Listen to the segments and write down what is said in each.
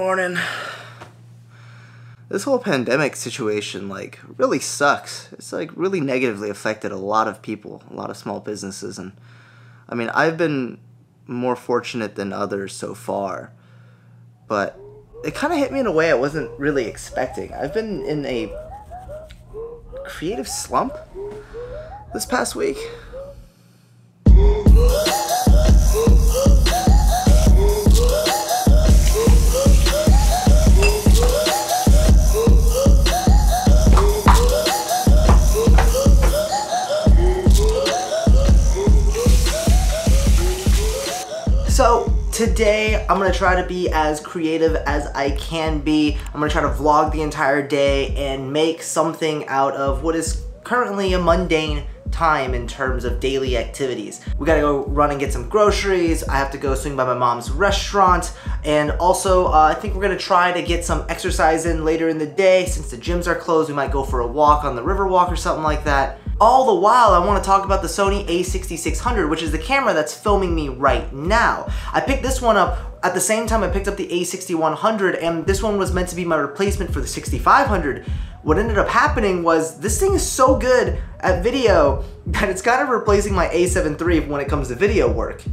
morning. This whole pandemic situation, like, really sucks. It's, like, really negatively affected a lot of people, a lot of small businesses. And, I mean, I've been more fortunate than others so far. But it kind of hit me in a way I wasn't really expecting. I've been in a creative slump this past week. Today I'm gonna try to be as creative as I can be. I'm gonna try to vlog the entire day and make something out of what is currently a mundane time in terms of daily activities. We gotta go run and get some groceries. I have to go swing by my mom's restaurant. And also, uh, I think we're gonna try to get some exercise in later in the day. Since the gyms are closed, we might go for a walk on the river walk or something like that. All the while, I wanna talk about the Sony a6600, which is the camera that's filming me right now. I picked this one up at the same time I picked up the a6100, and this one was meant to be my replacement for the 6500. What ended up happening was this thing is so good at video that it's kind of replacing my a7 III when it comes to video work.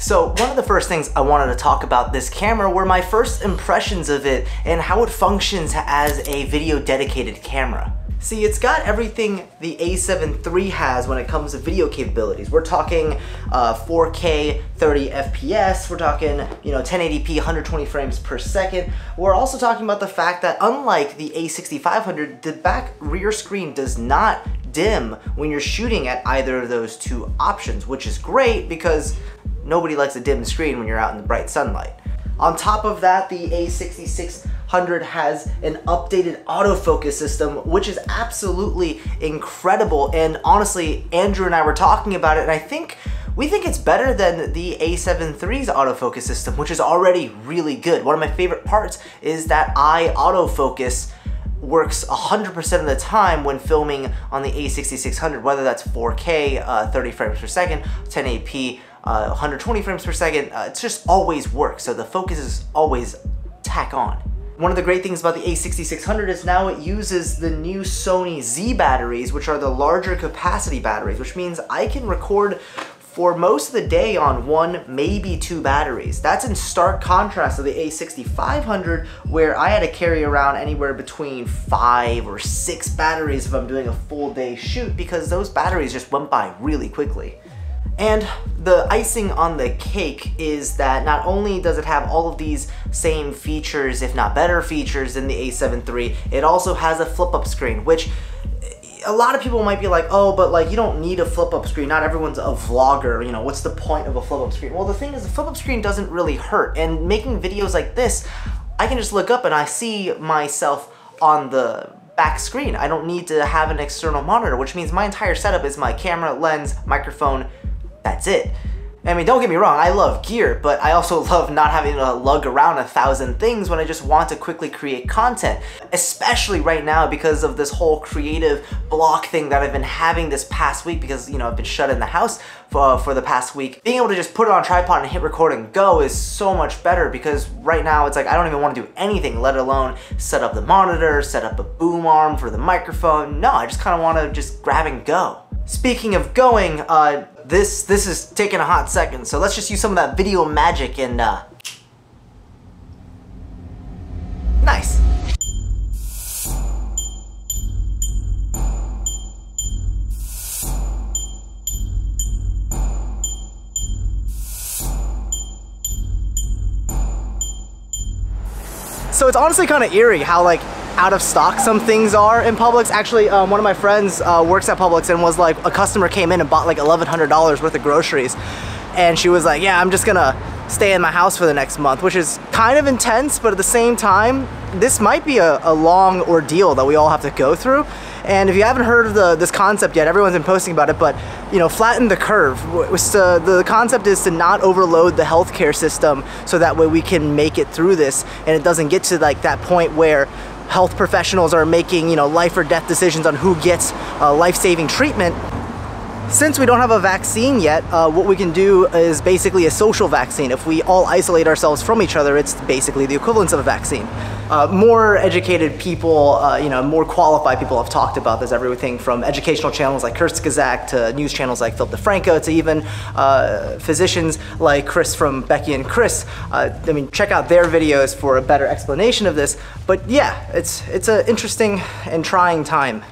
So one of the first things I wanted to talk about this camera were my first impressions of it and how it functions as a video dedicated camera. See, it's got everything the A7 III has when it comes to video capabilities. We're talking uh, 4K 30 FPS, we're talking, you know, 1080p 120 frames per second. We're also talking about the fact that unlike the A6500, the back rear screen does not dim when you're shooting at either of those two options, which is great because Nobody likes a dim screen when you're out in the bright sunlight. On top of that, the A6600 has an updated autofocus system, which is absolutely incredible. And honestly, Andrew and I were talking about it, and I think we think it's better than the A7 III's autofocus system, which is already really good. One of my favorite parts is that eye autofocus works 100% of the time when filming on the A6600, whether that's 4K, uh, 30 frames per second, 1080p, uh, 120 frames per second, uh, it's just always works. So the focus is always tack on. One of the great things about the a6600 is now it uses the new Sony Z batteries, which are the larger capacity batteries, which means I can record for most of the day on one, maybe two batteries. That's in stark contrast to the A6500 where I had to carry around anywhere between five or six batteries if I'm doing a full day shoot because those batteries just went by really quickly. And the icing on the cake is that not only does it have all of these same features, if not better features than the A7 III, it also has a flip-up screen, which a lot of people might be like, oh, but like you don't need a flip-up screen. Not everyone's a vlogger. You know, what's the point of a flip-up screen? Well, the thing is, the flip-up screen doesn't really hurt. And making videos like this, I can just look up and I see myself on the back screen. I don't need to have an external monitor, which means my entire setup is my camera, lens, microphone, that's it. I mean, don't get me wrong, I love gear, but I also love not having to lug around a thousand things when I just want to quickly create content. Especially right now because of this whole creative block thing that I've been having this past week because, you know, I've been shut in the house for, for the past week. Being able to just put it on tripod and hit record and go is so much better because right now it's like I don't even want to do anything, let alone set up the monitor, set up a boom arm for the microphone. No, I just kind of want to just grab and go. Speaking of going, uh, this this is taking a hot second, so let's just use some of that video magic and uh, nice. So it's honestly kind of eerie how like out of stock some things are in Publix. Actually, um, one of my friends uh, works at Publix and was like, a customer came in and bought like $1,100 worth of groceries. And she was like, yeah, I'm just gonna stay in my house for the next month, which is kind of intense, but at the same time, this might be a, a long ordeal that we all have to go through. And if you haven't heard of the, this concept yet, everyone's been posting about it, but you know, flatten the curve. The concept is to not overload the healthcare system so that way we can make it through this and it doesn't get to like that point where health professionals are making, you know, life or death decisions on who gets uh, life-saving treatment. since we don't have a vaccine yet, uh, what we can do is basically a social vaccine. If we all isolate ourselves from each other, it's basically the equivalence of a vaccine. Uh, more educated people, uh, you know, more qualified people have talked about this. Everything from educational channels like Kurzgesagt to news channels like Philip DeFranco to even uh, physicians like Chris from Becki and Chris. Uh, I mean, check out their videos for a better explanation of this. But yeah, it's it's an interesting and trying time.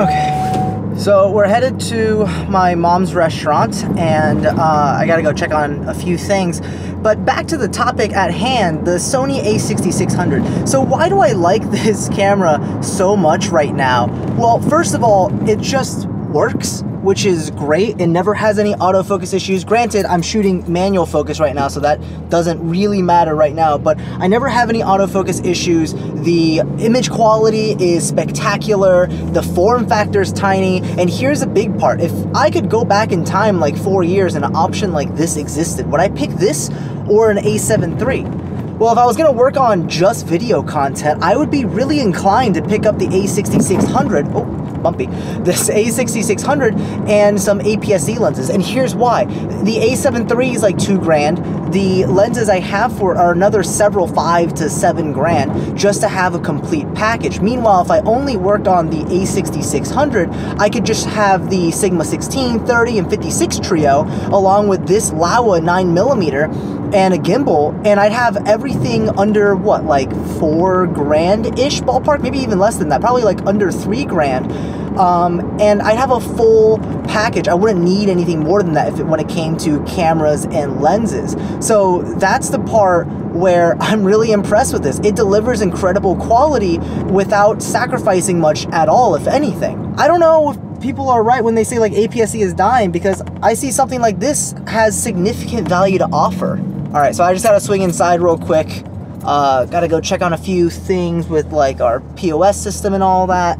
Okay, so we're headed to my mom's restaurant and uh, I gotta go check on a few things. But back to the topic at hand, the Sony a6600. So why do I like this camera so much right now? Well, first of all, it just works which is great. It never has any autofocus issues. Granted, I'm shooting manual focus right now, so that doesn't really matter right now, but I never have any autofocus issues. The image quality is spectacular. The form factor is tiny. And here's a big part. If I could go back in time like four years and an option like this existed, would I pick this or an A7 III? Well, if I was gonna work on just video content, I would be really inclined to pick up the A6600. Oh, bumpy, this A6600 and some APS-C lenses. And here's why. The A7 III is like two grand. The lenses I have for are another several five to seven grand just to have a complete package. Meanwhile, if I only worked on the A6600, I could just have the Sigma 16, 30, and 56 trio along with this Laowa 9mm and a gimbal, and I'd have everything under what, like four grand ish ballpark, maybe even less than that, probably like under three grand. Um, and I'd have a full package. I wouldn't need anything more than that if it, when it came to cameras and lenses. So that's the part where I'm really impressed with this. It delivers incredible quality without sacrificing much at all, if anything. I don't know if people are right when they say like APS-C is dying because I see something like this has significant value to offer. All right, so I just gotta swing inside real quick. Uh, gotta go check on a few things with like our POS system and all that.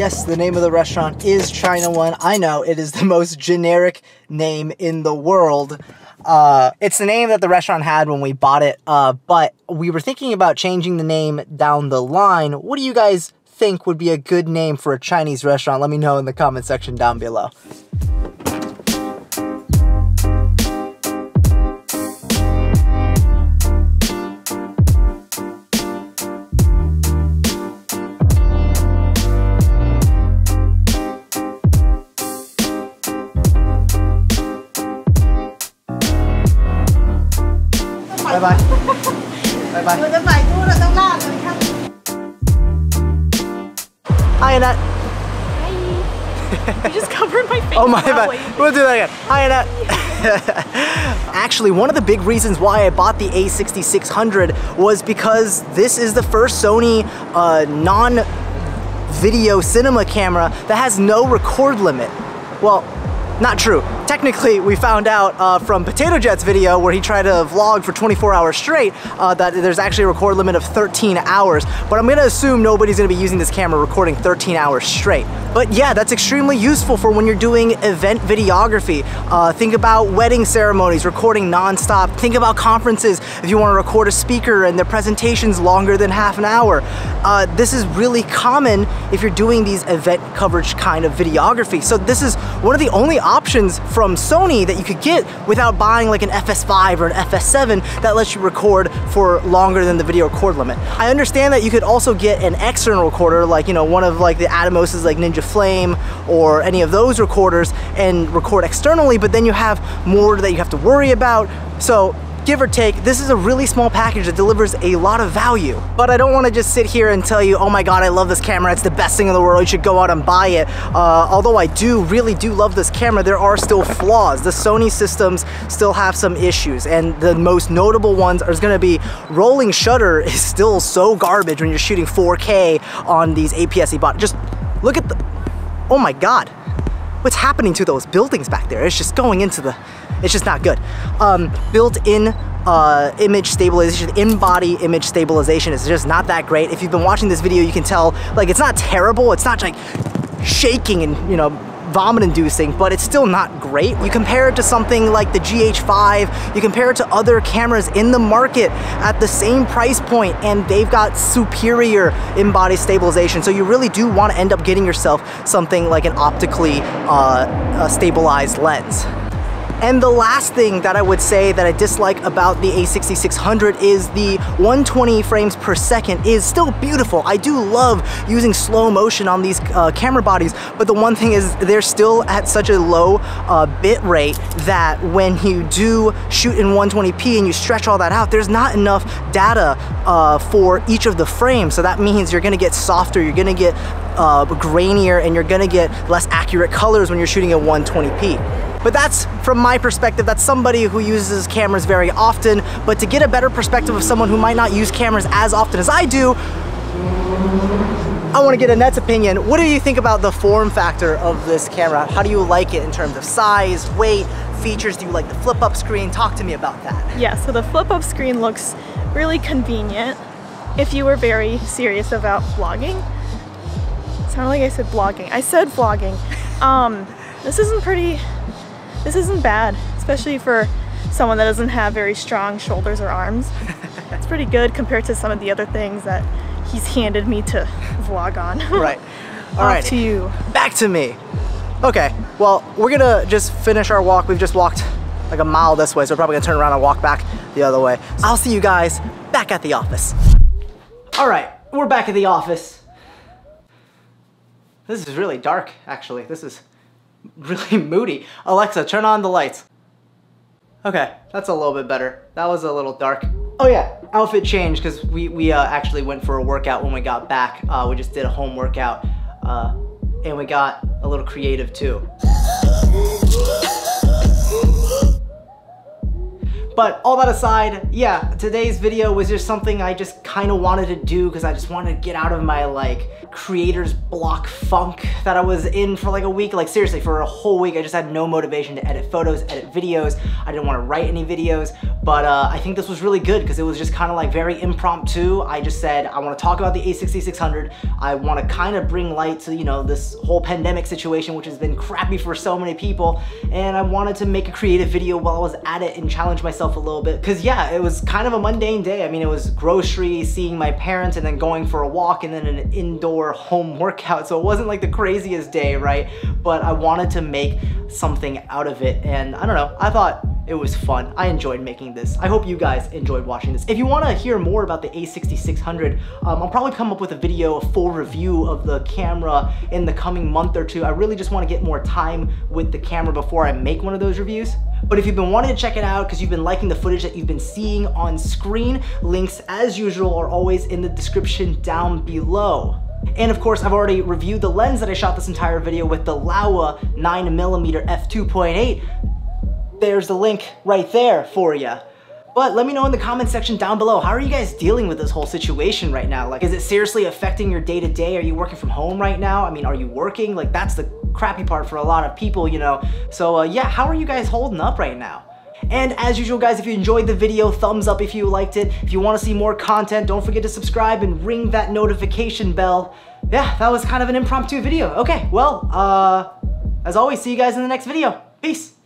Yes, the name of the restaurant is China One. I know it is the most generic name in the world. Uh, it's the name that the restaurant had when we bought it, uh, but we were thinking about changing the name down the line. What do you guys think would be a good name for a Chinese restaurant? Let me know in the comment section down below. bye bye. เราจะใส่ตู้เราต้องลากเลยค่ะ Hi Annette. You just covered my face. Oh my while bad. waiting. We'll do that again. Hi Annette. Actually, one of the big reasons why I bought the A6600 was because this is the first Sony uh, non-video cinema camera that has no record limit. Well, not true. Technically, we found out uh, from Potato Jet's video where he tried to vlog for 24 hours straight uh, that there's actually a record limit of 13 hours. But I'm gonna assume nobody's gonna be using this camera recording 13 hours straight. But yeah, that's extremely useful for when you're doing event videography. Uh, think about wedding ceremonies, recording nonstop. Think about conferences if you wanna record a speaker and their presentation's longer than half an hour. Uh, this is really common if you're doing these event coverage kind of videography. So this is one of the only options from Sony that you could get without buying like an FS5 or an FS7 that lets you record for longer than the video record limit. I understand that you could also get an external recorder like, you know, one of like the Atomos's like Ninja Flame or any of those recorders and record externally, but then you have more that you have to worry about. So give or take, this is a really small package that delivers a lot of value. But I don't want to just sit here and tell you, oh my god, I love this camera, it's the best thing in the world, you should go out and buy it. Uh, although I do, really do love this camera, there are still flaws. The Sony systems still have some issues, and the most notable ones are going to be rolling shutter is still so garbage when you're shooting 4K on these APS-C bot. Just look at the, oh my god, what's happening to those buildings back there? It's just going into the, it's just not good. Um, Built-in uh, image stabilization, in-body image stabilization is just not that great. If you've been watching this video, you can tell, like, it's not terrible. It's not like shaking and, you know, vomit inducing, but it's still not great. You compare it to something like the GH5, you compare it to other cameras in the market at the same price point, and they've got superior in-body stabilization. So you really do want to end up getting yourself something like an optically uh, stabilized lens. And the last thing that I would say that I dislike about the a6600 is the 120 frames per second is still beautiful. I do love using slow motion on these uh, camera bodies, but the one thing is they're still at such a low uh, bit rate that when you do shoot in 120p and you stretch all that out, there's not enough data uh, for each of the frames. So that means you're gonna get softer, you're gonna get uh, grainier, and you're gonna get less accurate colors when you're shooting at 120p. But that's from my perspective, that's somebody who uses cameras very often, but to get a better perspective of someone who might not use cameras as often as I do, I want to get Annette's opinion. What do you think about the form factor of this camera? How do you like it in terms of size, weight, features? Do you like the flip up screen? Talk to me about that. Yeah, so the flip up screen looks really convenient if you were very serious about vlogging. It sounded like I said blogging. I said vlogging. Um, this isn't pretty this isn't bad, especially for someone that doesn't have very strong shoulders or arms. it's pretty good compared to some of the other things that he's handed me to vlog on. right. All right. to you. Back to me. Okay, well, we're gonna just finish our walk. We've just walked like a mile this way, so we're probably gonna turn around and walk back the other way. I'll see you guys back at the office. All right, we're back at the office. This is really dark, actually. This is really moody. Alexa, turn on the lights. Okay, that's a little bit better. That was a little dark. Oh yeah, outfit change because we, we uh, actually went for a workout when we got back. Uh, we just did a home workout uh, and we got a little creative too. But all that aside, yeah, today's video was just something I just kind of wanted to do because I just wanted to get out of my like creator's block funk that I was in for like a week. Like seriously, for a whole week, I just had no motivation to edit photos, edit videos. I didn't want to write any videos, but uh, I think this was really good because it was just kind of like very impromptu. I just said, I want to talk about the a6600. I want to kind of bring light to, you know, this whole pandemic situation, which has been crappy for so many people. And I wanted to make a creative video while I was at it and challenge myself myself a little bit because yeah, it was kind of a mundane day. I mean, it was grocery, seeing my parents, and then going for a walk, and then an indoor home workout. So it wasn't like the craziest day, right? But I wanted to make something out of it, and I don't know, I thought it was fun. I enjoyed making this. I hope you guys enjoyed watching this. If you want to hear more about the a6600, um, I'll probably come up with a video, a full review of the camera in the coming month or two. I really just want to get more time with the camera before I make one of those reviews. But if you've been wanting to check it out because you've been liking the footage that you've been seeing on screen, links as usual are always in the description down below. And of course, I've already reviewed the lens that I shot this entire video with the Laowa 9mm f2.8. There's the link right there for you. But let me know in the comment section down below, how are you guys dealing with this whole situation right now? Like, is it seriously affecting your day to day? Are you working from home right now? I mean, are you working? Like, that's the crappy part for a lot of people, you know? So uh, yeah, how are you guys holding up right now? And as usual guys, if you enjoyed the video, thumbs up if you liked it. If you wanna see more content, don't forget to subscribe and ring that notification bell. Yeah, that was kind of an impromptu video. Okay, well, uh, as always, see you guys in the next video. Peace.